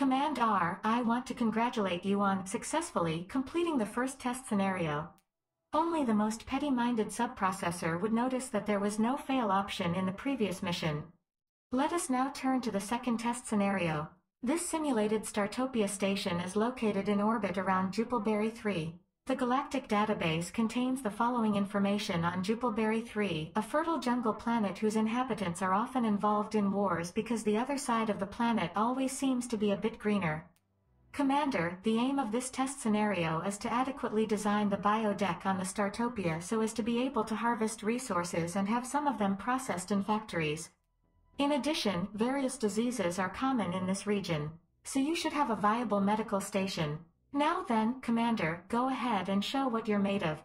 Command R, I want to congratulate you on successfully completing the first test scenario. Only the most petty-minded subprocessor would notice that there was no fail option in the previous mission. Let us now turn to the second test scenario. This simulated Startopia station is located in orbit around Jupilberry 3. The galactic database contains the following information on Jupilberry 3, a fertile jungle planet whose inhabitants are often involved in wars because the other side of the planet always seems to be a bit greener. Commander, the aim of this test scenario is to adequately design the biodeck on the Startopia so as to be able to harvest resources and have some of them processed in factories. In addition, various diseases are common in this region, so you should have a viable medical station. Now then, Commander, go ahead and show what you're made of.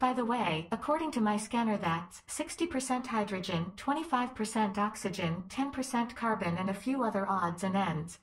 By the way, according to my scanner that's 60% hydrogen, 25% oxygen, 10% carbon and a few other odds and ends.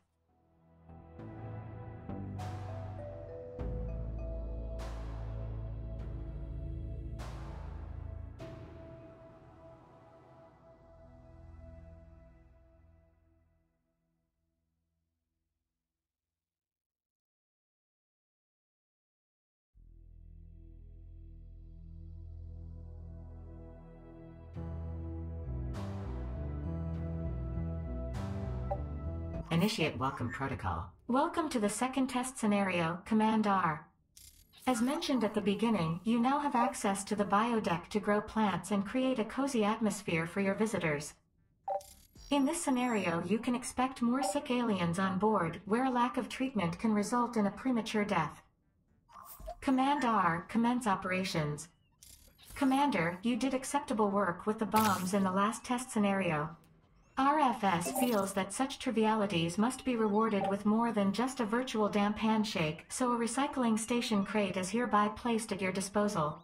Initiate welcome protocol. Welcome to the second test scenario, Command R. As mentioned at the beginning, you now have access to the biodeck to grow plants and create a cozy atmosphere for your visitors. In this scenario, you can expect more sick aliens on board, where a lack of treatment can result in a premature death. Command R, commence operations. Commander, you did acceptable work with the bombs in the last test scenario. RFS feels that such trivialities must be rewarded with more than just a virtual damp handshake, so a recycling station crate is hereby placed at your disposal.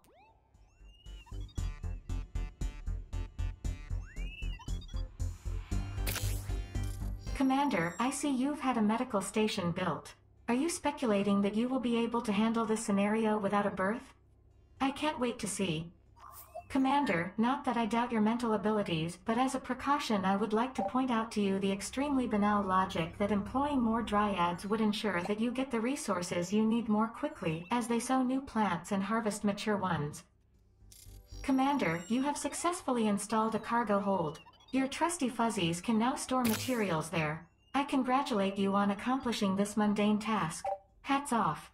Commander, I see you've had a medical station built. Are you speculating that you will be able to handle this scenario without a berth? I can't wait to see. Commander, not that I doubt your mental abilities, but as a precaution I would like to point out to you the extremely banal logic that employing more dryads would ensure that you get the resources you need more quickly, as they sow new plants and harvest mature ones. Commander, you have successfully installed a cargo hold. Your trusty fuzzies can now store materials there. I congratulate you on accomplishing this mundane task. Hats off.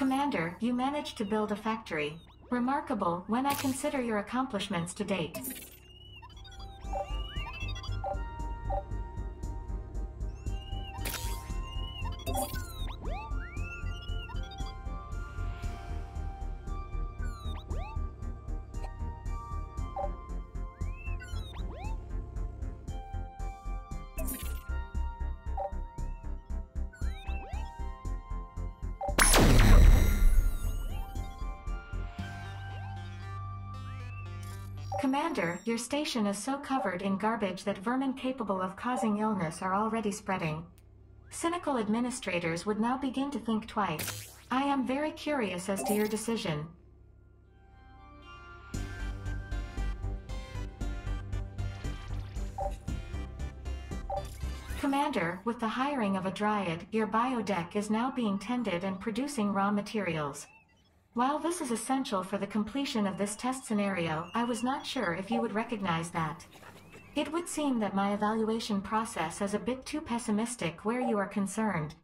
Commander, you managed to build a factory. Remarkable when I consider your accomplishments to date. Commander, your station is so covered in garbage that vermin capable of causing illness are already spreading. Cynical administrators would now begin to think twice. I am very curious as to your decision. Commander, with the hiring of a Dryad, your biodeck is now being tended and producing raw materials. While this is essential for the completion of this test scenario, I was not sure if you would recognize that. It would seem that my evaluation process is a bit too pessimistic where you are concerned.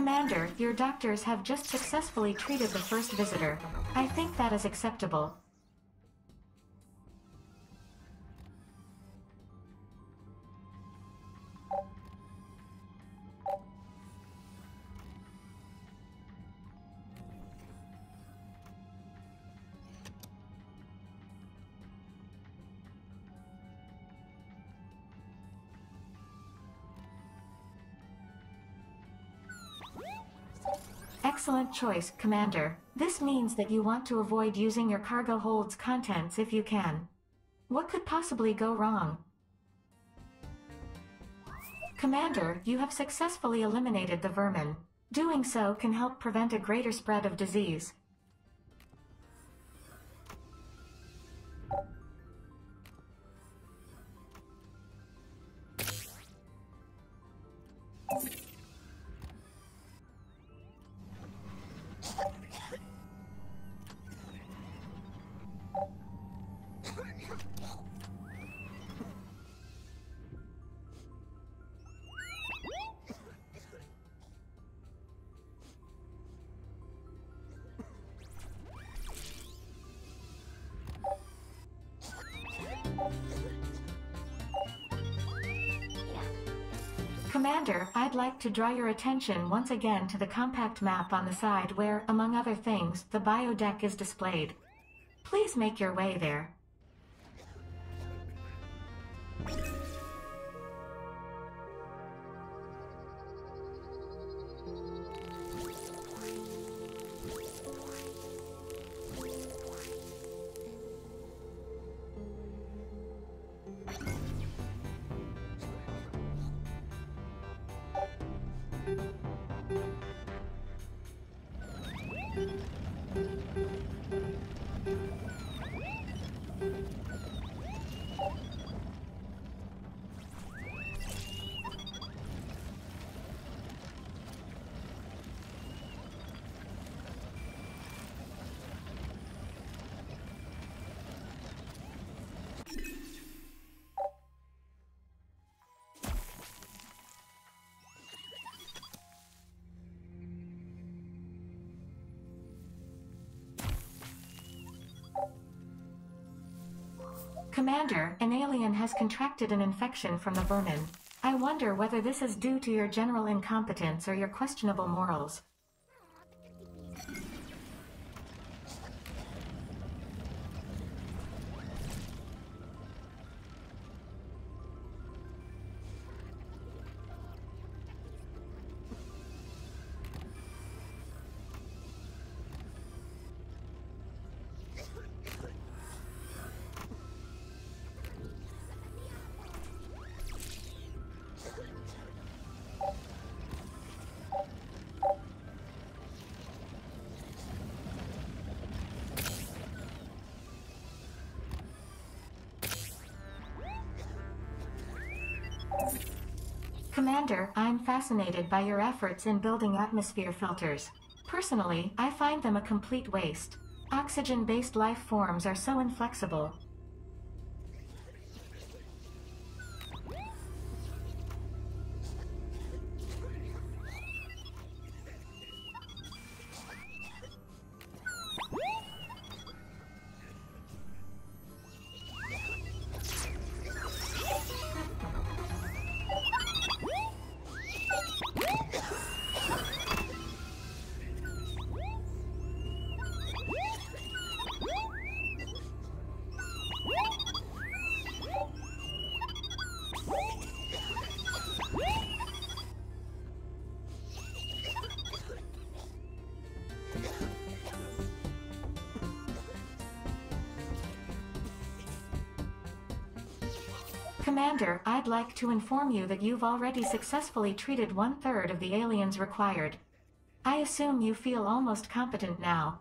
Commander, your doctors have just successfully treated the first visitor. I think that is acceptable. Excellent choice, Commander. This means that you want to avoid using your cargo hold's contents if you can. What could possibly go wrong? Commander, you have successfully eliminated the vermin. Doing so can help prevent a greater spread of disease. Commander, I'd like to draw your attention once again to the compact map on the side where, among other things, the biodeck is displayed. Please make your way there. An alien has contracted an infection from the vermin. I wonder whether this is due to your general incompetence or your questionable morals. Commander, I'm fascinated by your efforts in building atmosphere filters. Personally, I find them a complete waste. Oxygen-based life forms are so inflexible, like to inform you that you've already successfully treated one-third of the aliens required. I assume you feel almost competent now.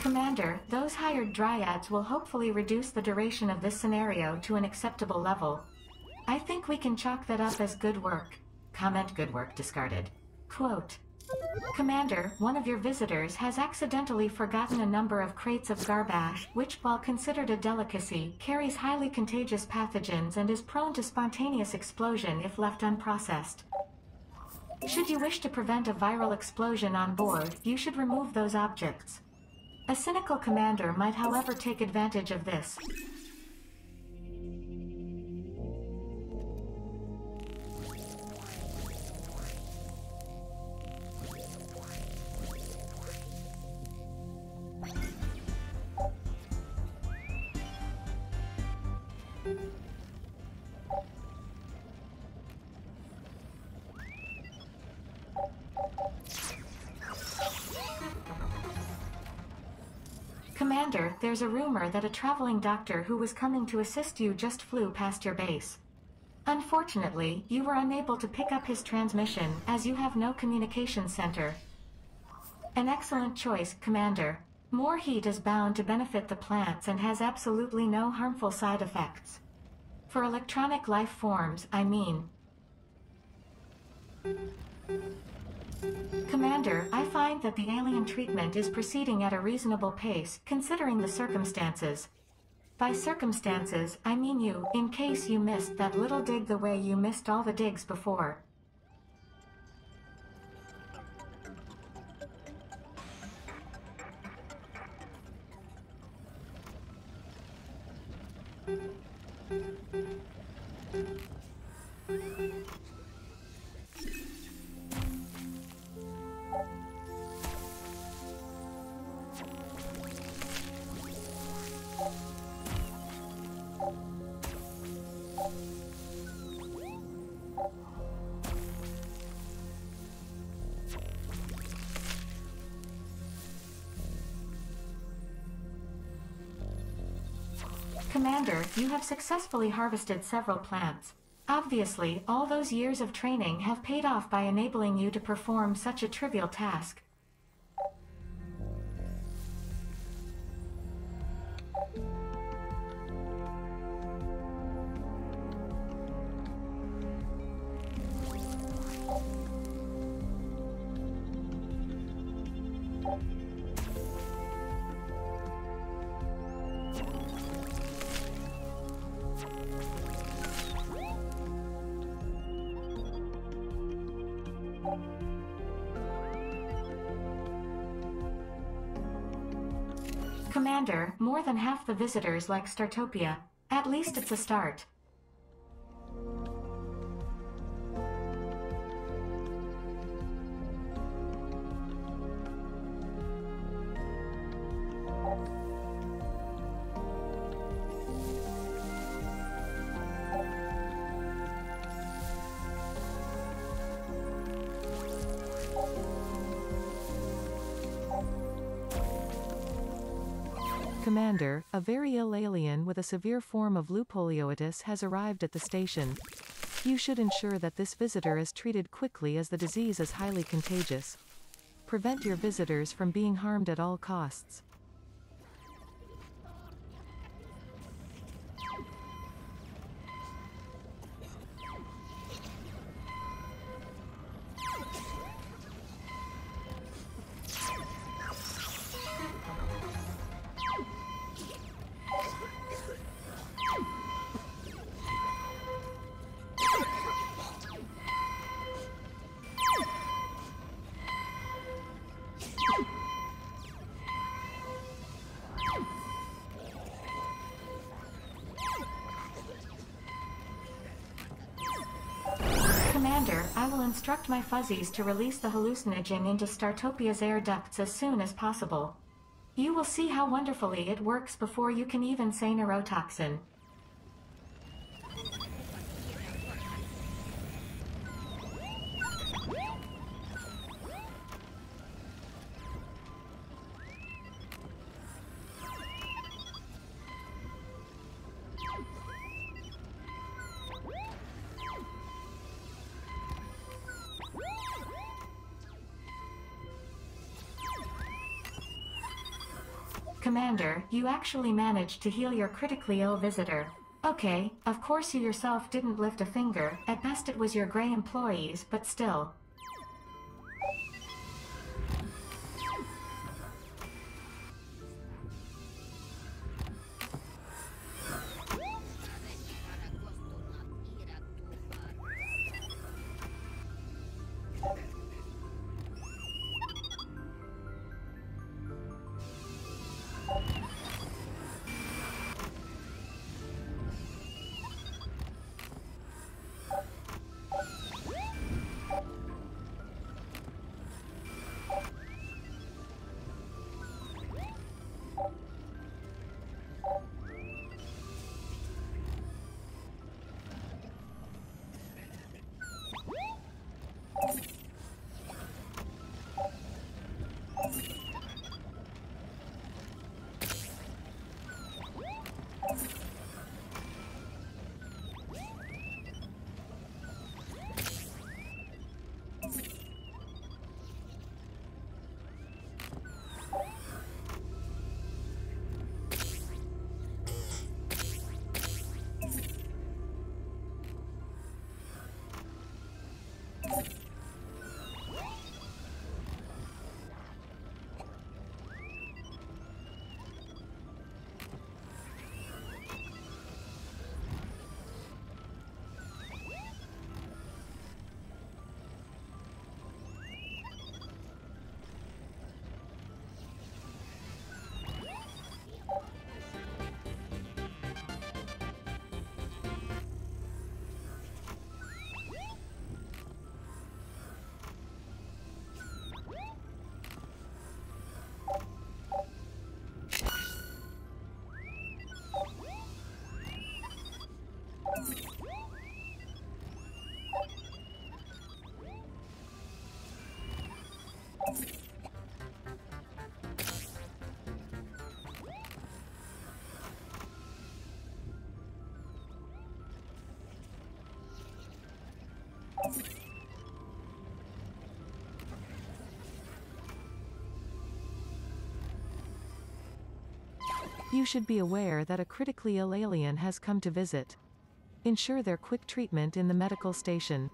Commander, those hired dryads will hopefully reduce the duration of this scenario to an acceptable level. I think we can chalk that up as good work. Comment good work discarded. Quote. Commander, one of your visitors has accidentally forgotten a number of crates of garbash, which, while considered a delicacy, carries highly contagious pathogens and is prone to spontaneous explosion if left unprocessed. Should you wish to prevent a viral explosion on board, you should remove those objects. A cynical commander might however take advantage of this. Commander, there's a rumor that a traveling doctor who was coming to assist you just flew past your base. Unfortunately, you were unable to pick up his transmission, as you have no communication center. An excellent choice, Commander. More heat is bound to benefit the plants and has absolutely no harmful side effects. For electronic life forms, I mean. Commander, I find that the alien treatment is proceeding at a reasonable pace, considering the circumstances. By circumstances, I mean you, in case you missed that little dig the way you missed all the digs before. Successfully harvested several plants. Obviously, all those years of training have paid off by enabling you to perform such a trivial task. Commander, more than half the visitors like Startopia. At least it's a start. Very ill alien with a severe form of leupolioitis has arrived at the station. You should ensure that this visitor is treated quickly as the disease is highly contagious. Prevent your visitors from being harmed at all costs. Instruct my fuzzies to release the hallucinogen into Startopia's air ducts as soon as possible. You will see how wonderfully it works before you can even say neurotoxin. Commander, you actually managed to heal your critically ill visitor. Okay, of course you yourself didn't lift a finger, at best it was your gray employees, but still. You should be aware that a critically ill alien has come to visit. Ensure their quick treatment in the medical station.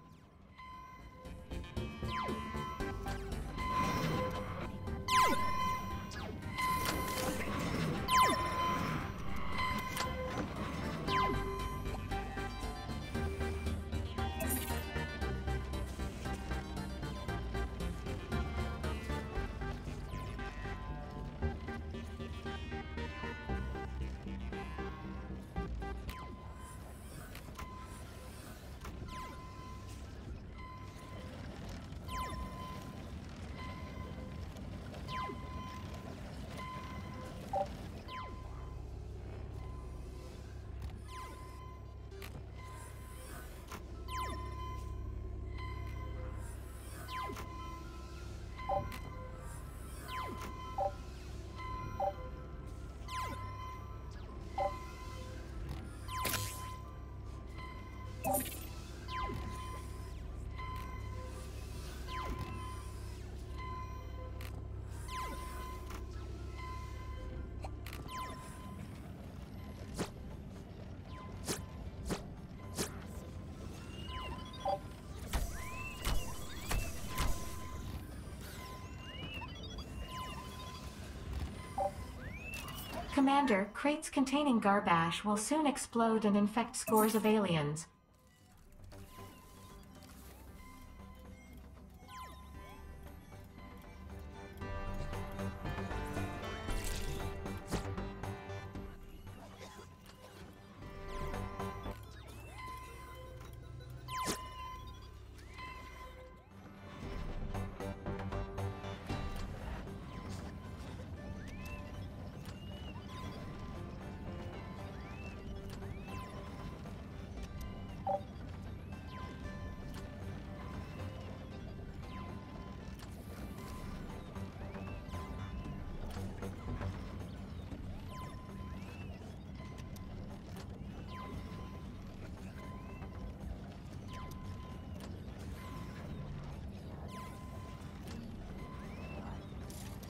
Crates containing Garbash will soon explode and infect scores of aliens.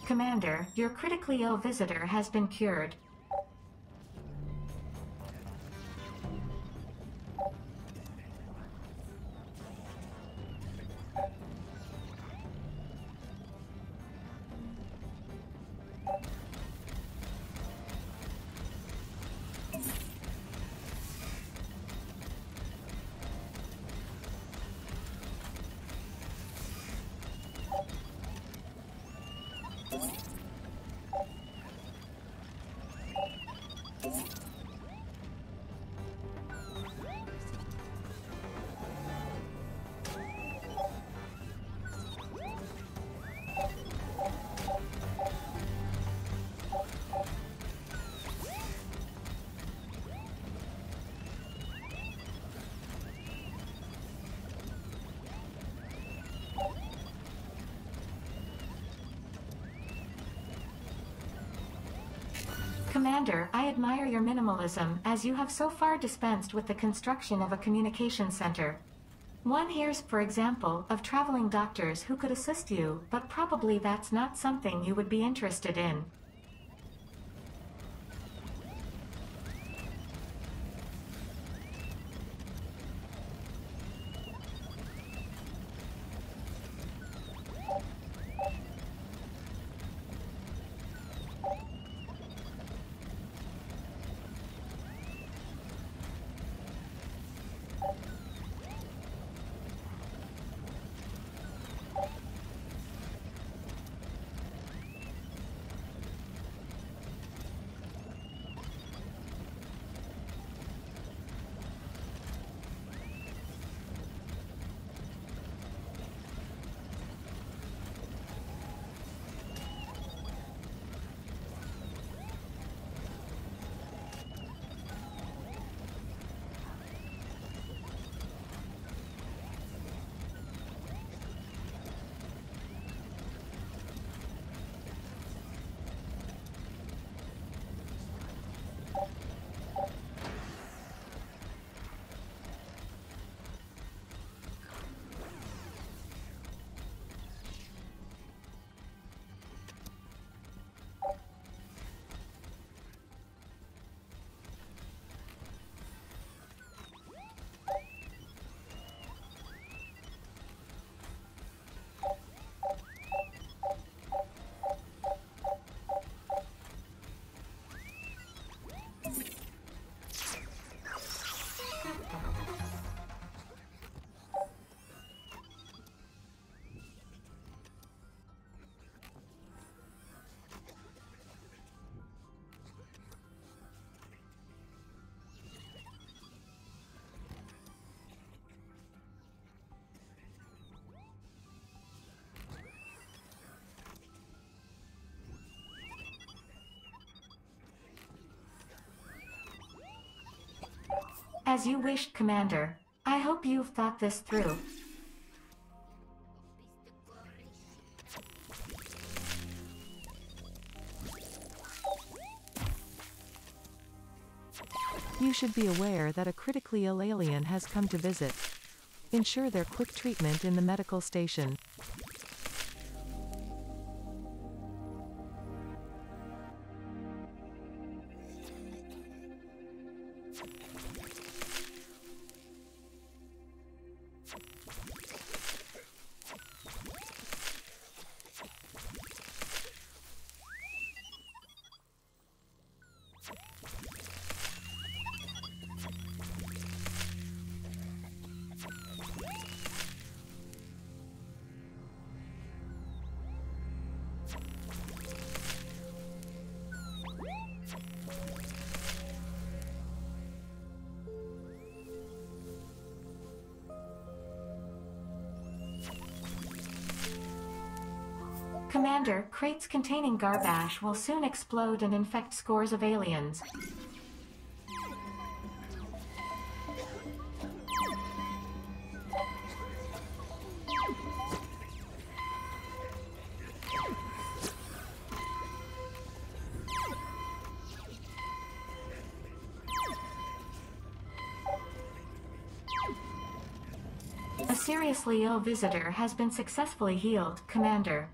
Commander, your critically ill visitor has been cured. Commander, I admire your minimalism, as you have so far dispensed with the construction of a communication center. One hears, for example, of traveling doctors who could assist you, but probably that's not something you would be interested in. As you wished, Commander. I hope you've thought this through. You should be aware that a critically ill alien has come to visit. Ensure their quick treatment in the medical station. Commander, crates containing Garbash will soon explode and infect scores of aliens. A seriously ill visitor has been successfully healed, Commander.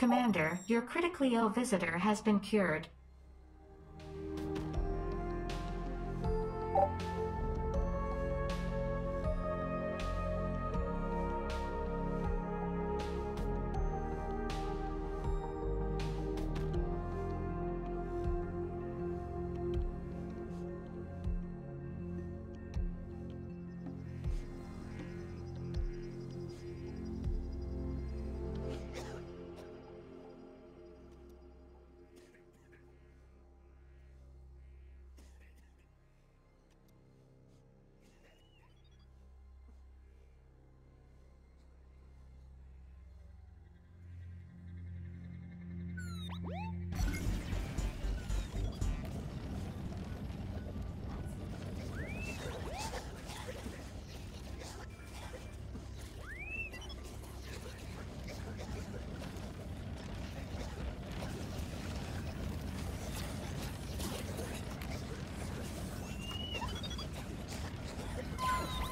Commander, your critically ill visitor has been cured.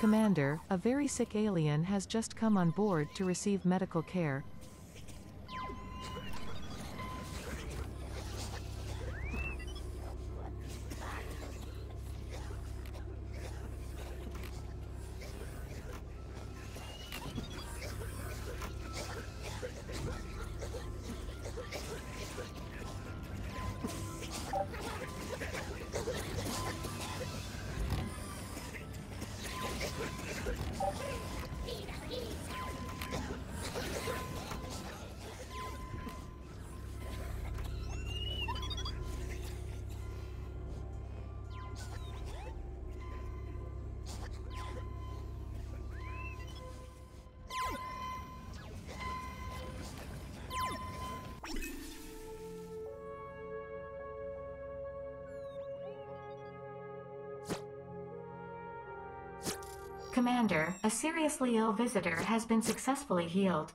Commander, a very sick alien has just come on board to receive medical care. A seriously ill visitor has been successfully healed.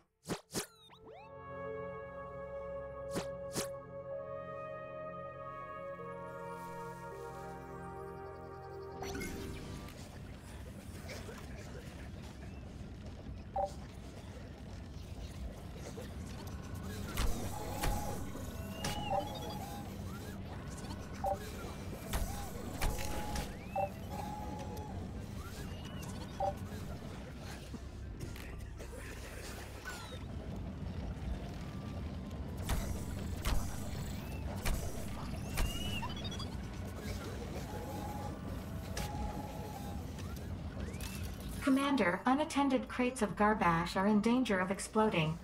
Commander, unattended crates of garbage are in danger of exploding.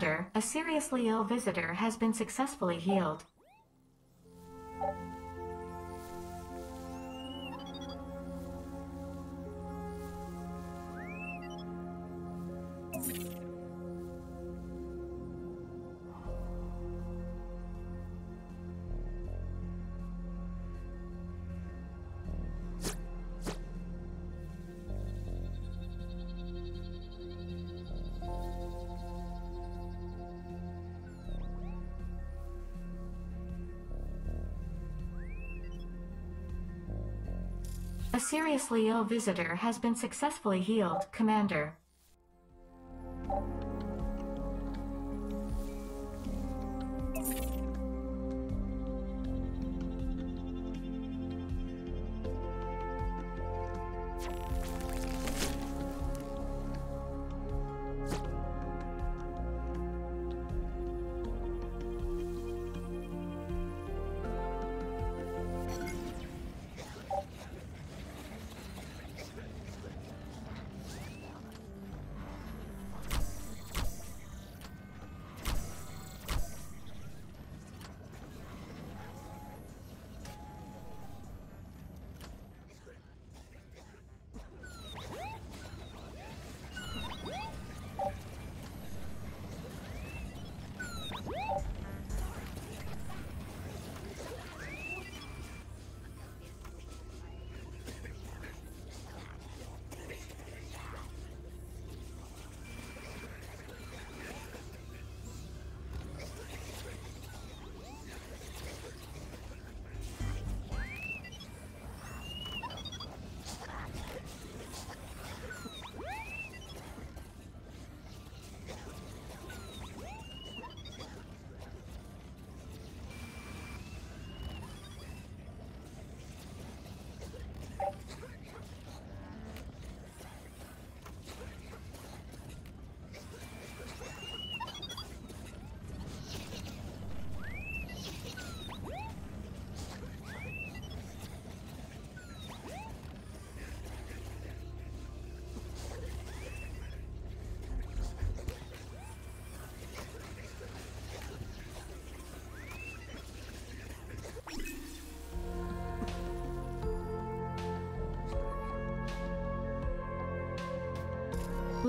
Commander, a seriously ill visitor has been successfully healed. A seriously ill visitor has been successfully healed, Commander.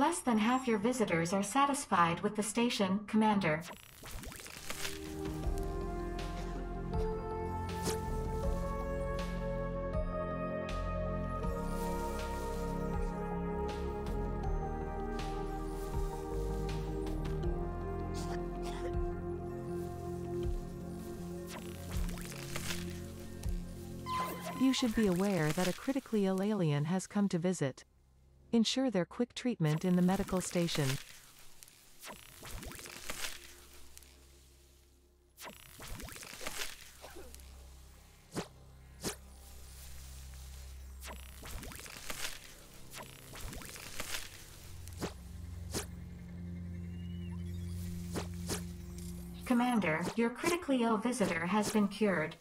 Less than half your visitors are satisfied with the station, Commander. You should be aware that a critically ill alien has come to visit. Ensure their quick treatment in the medical station. Commander, your critically ill visitor has been cured.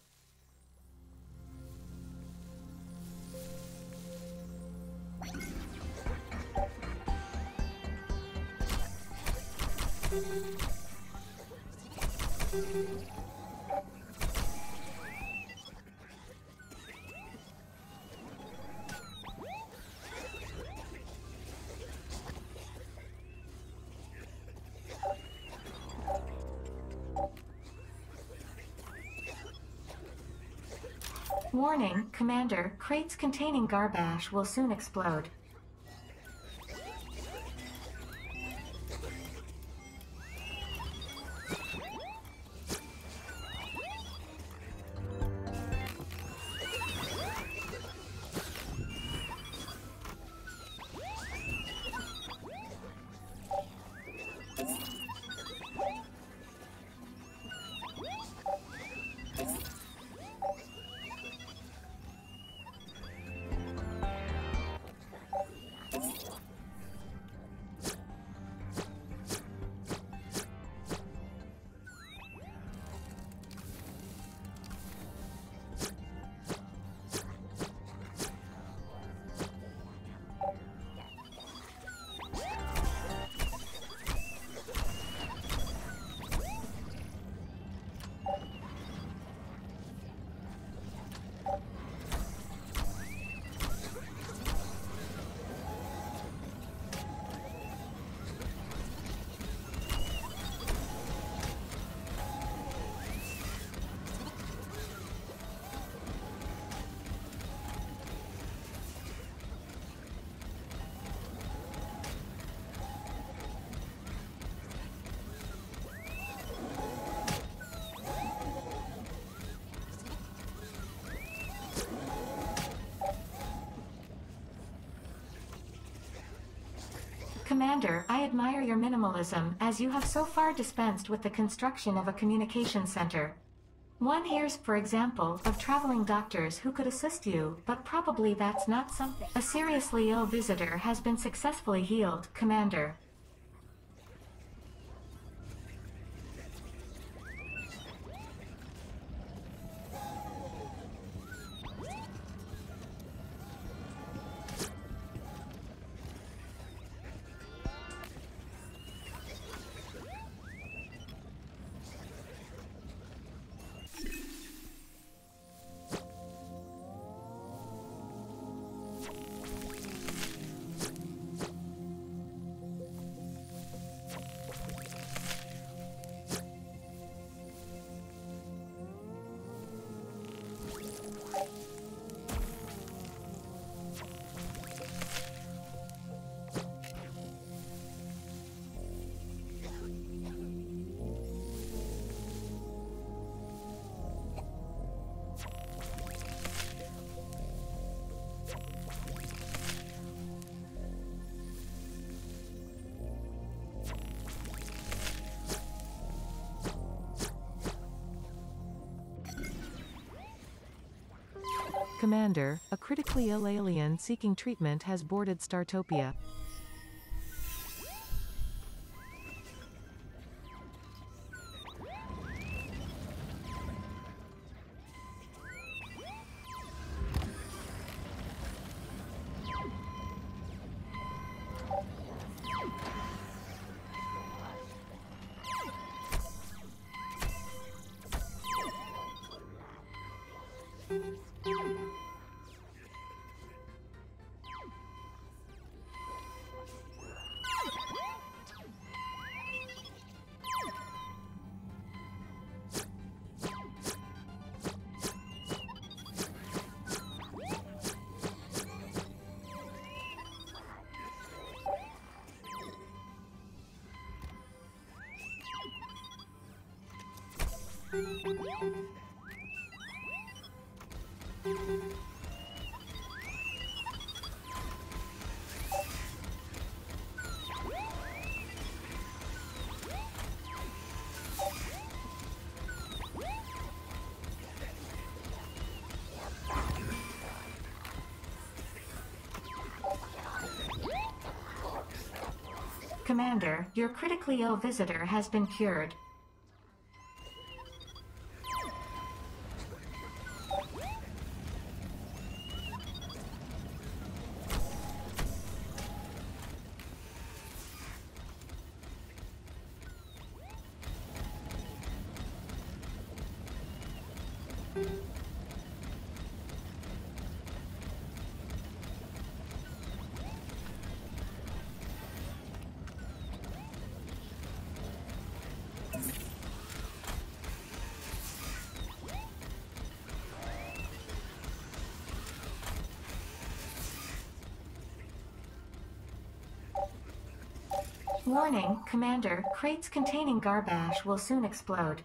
Warning, Commander, crates containing garbage will soon explode. Commander, I admire your minimalism, as you have so far dispensed with the construction of a communication center. One hears, for example, of traveling doctors who could assist you, but probably that's not something. A seriously ill visitor has been successfully healed, Commander. Commander, a critically ill alien seeking treatment has boarded Startopia. Commander, your critically ill visitor has been cured. Warning, Commander, crates containing garbage will soon explode.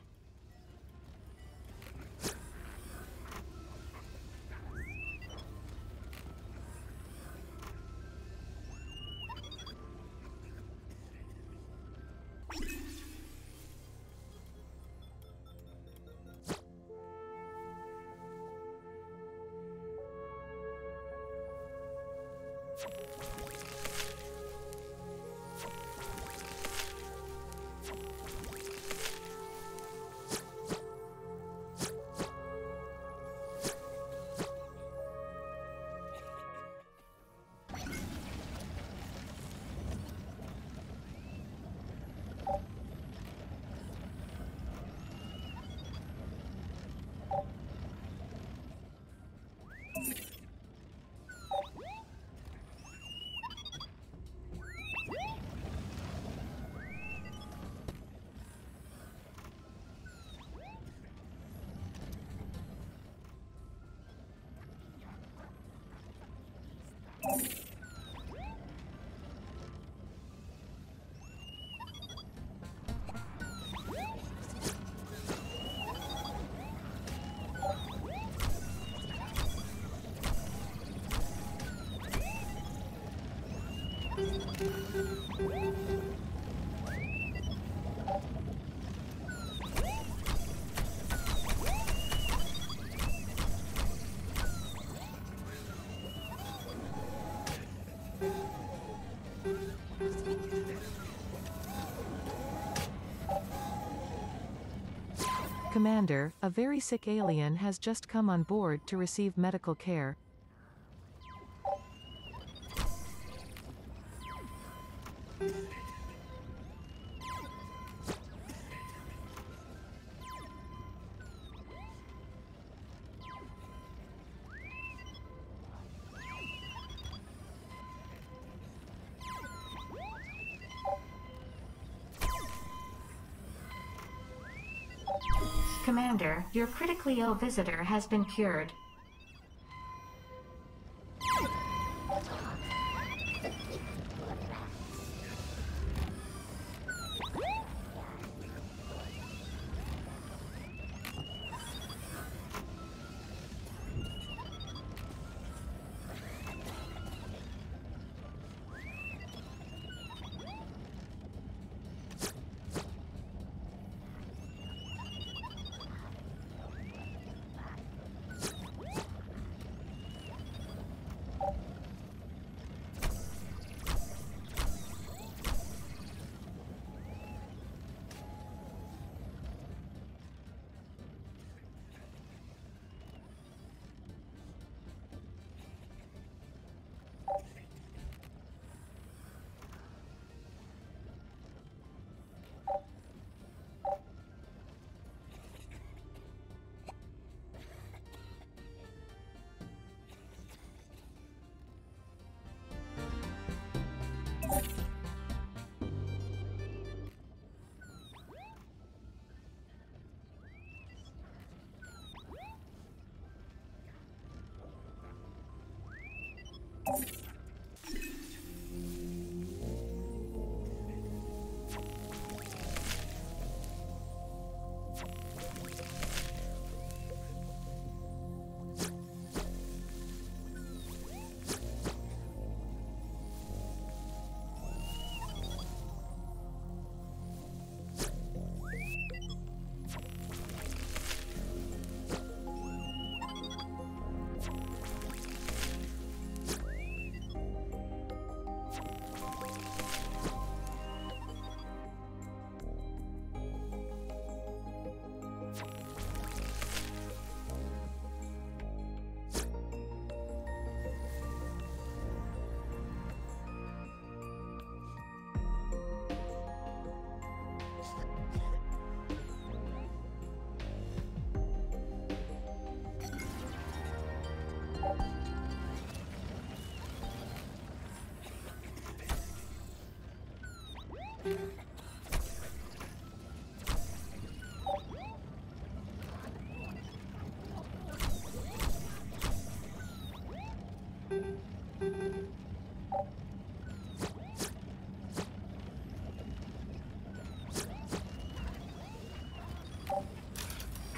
Commander, a very sick alien has just come on board to receive medical care. Commander, your critically ill visitor has been cured.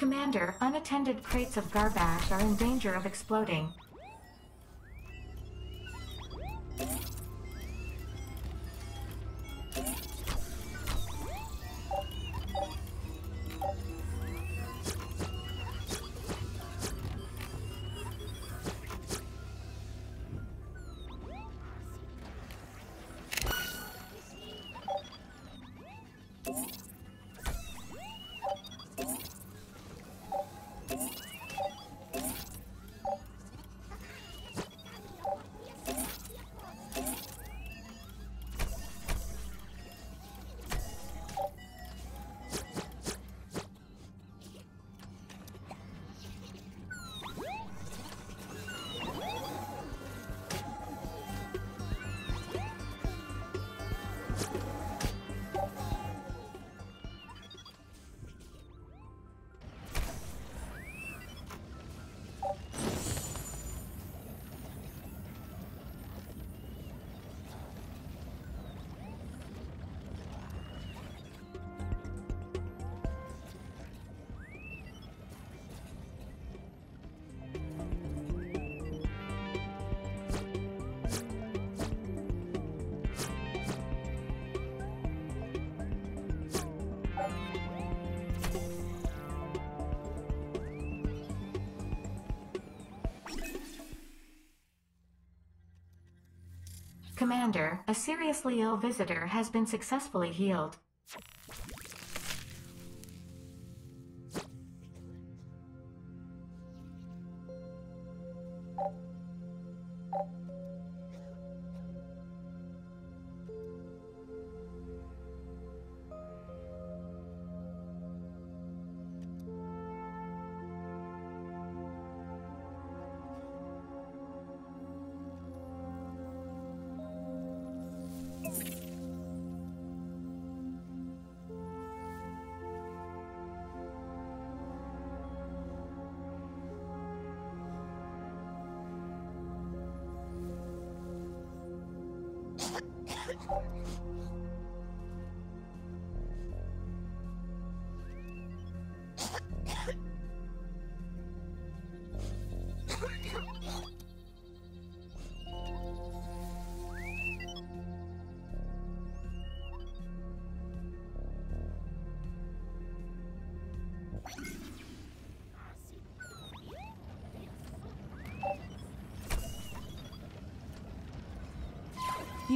Commander, unattended crates of garbage are in danger of exploding. Commander, a seriously ill visitor has been successfully healed.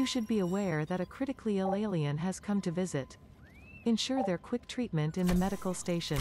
You should be aware that a critically ill alien has come to visit. Ensure their quick treatment in the medical station.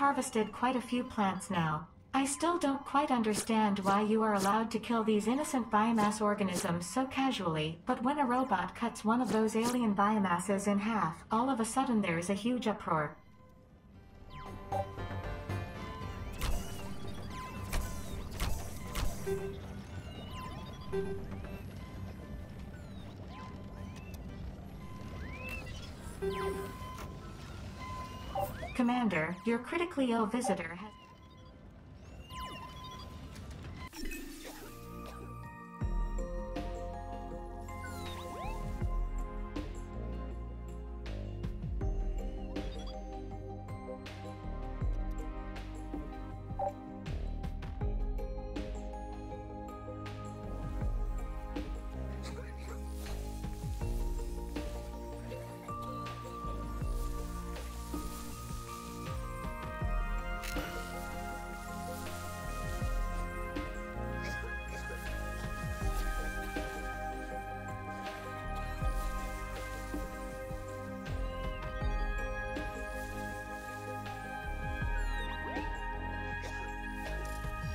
Harvested quite a few plants now. I still don't quite understand why you are allowed to kill these innocent biomass organisms so casually, but when a robot cuts one of those alien biomasses in half, all of a sudden there's a huge uproar. Commander, your critically ill visitor has...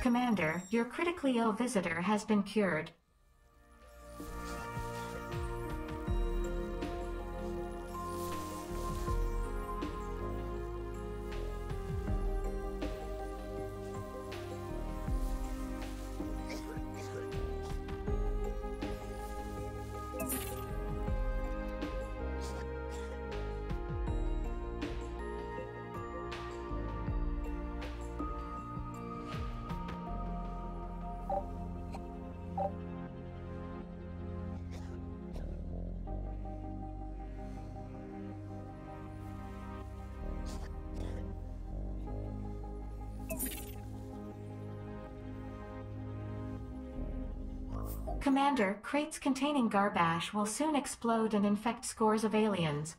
Commander, your critically ill visitor has been cured. Crates containing garbage will soon explode and infect scores of aliens.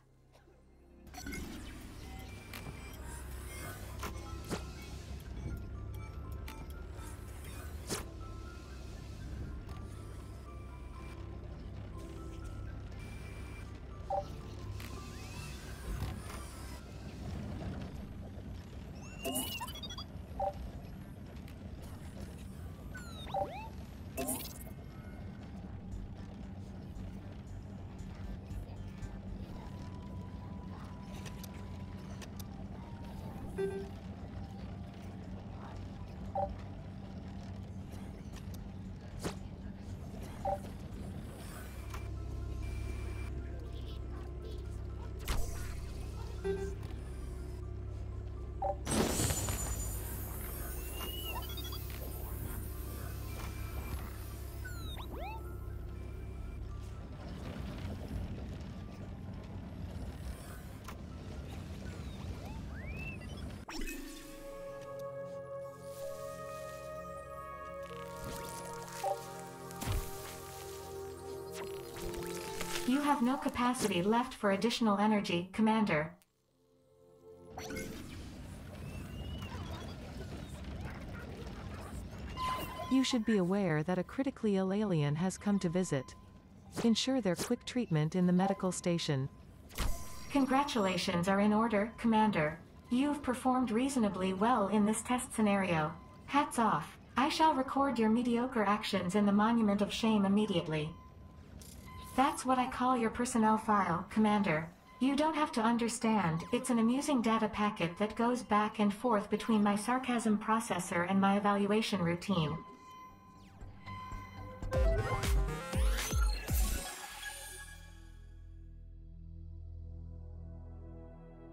You have no capacity left for additional energy, Commander. You should be aware that a critically ill alien has come to visit. Ensure their quick treatment in the medical station. Congratulations are in order, Commander. You've performed reasonably well in this test scenario. Hats off. I shall record your mediocre actions in the Monument of Shame immediately. That's what I call your personnel file, Commander. You don't have to understand, it's an amusing data packet that goes back and forth between my sarcasm processor and my evaluation routine.